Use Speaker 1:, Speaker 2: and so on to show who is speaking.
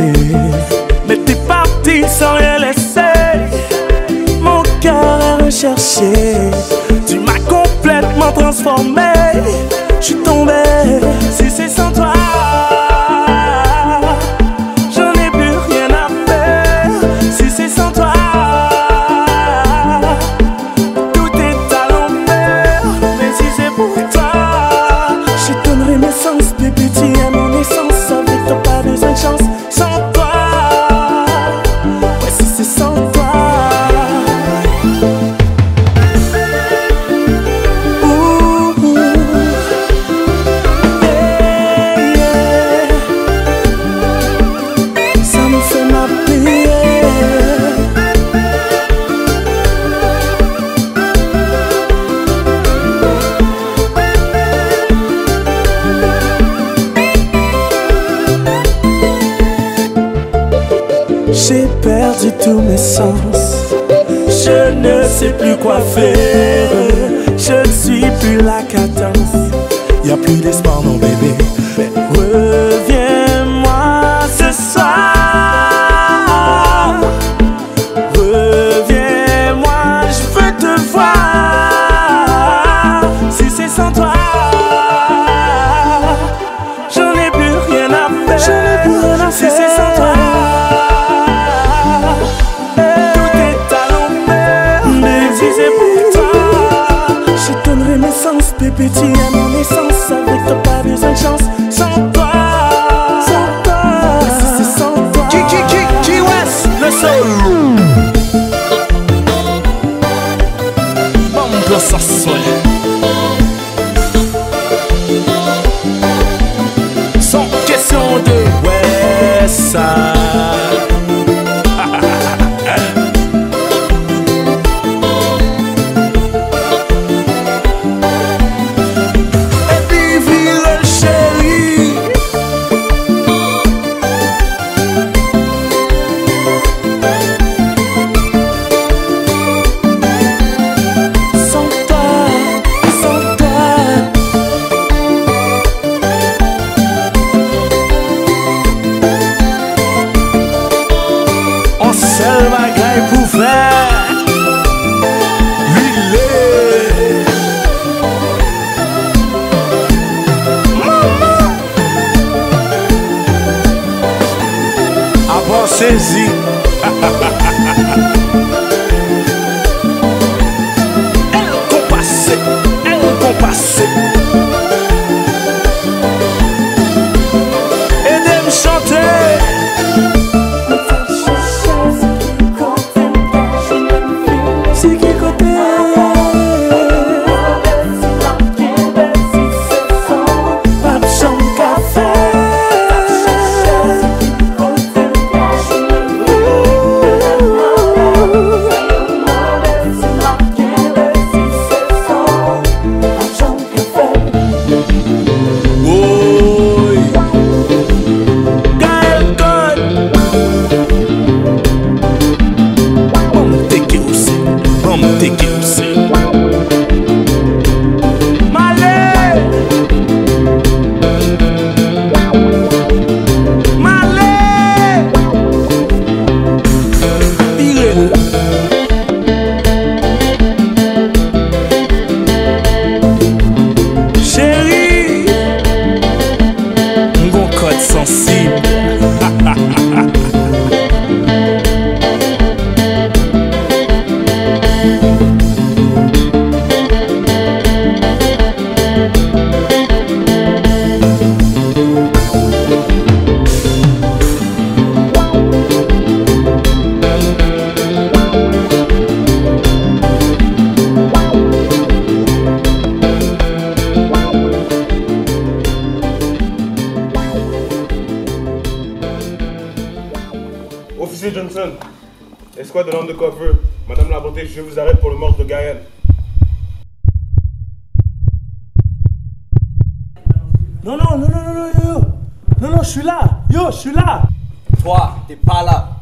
Speaker 1: Mais t'es parti sans rien laisser. Mon cœur a recherché. Tu m'as complètement transformé. Je suis tombé sur ces sentiers. J'ai perdu tous mes sens. Je ne sais plus quoi faire. Je ne suis plus la cadence. Y a plus d'espoir, mon bébé. repetir a bagay pou fè Sezi Ha ha ha ha ha ha
Speaker 2: Officier Johnson, escouade de l'homme de coiffeur, Madame la Beauté, je vous arrête pour le mort de Gaël.
Speaker 1: Non, non, non, non, non, non, non, non, je suis là, yo, je suis là.
Speaker 3: Toi, t'es pas là.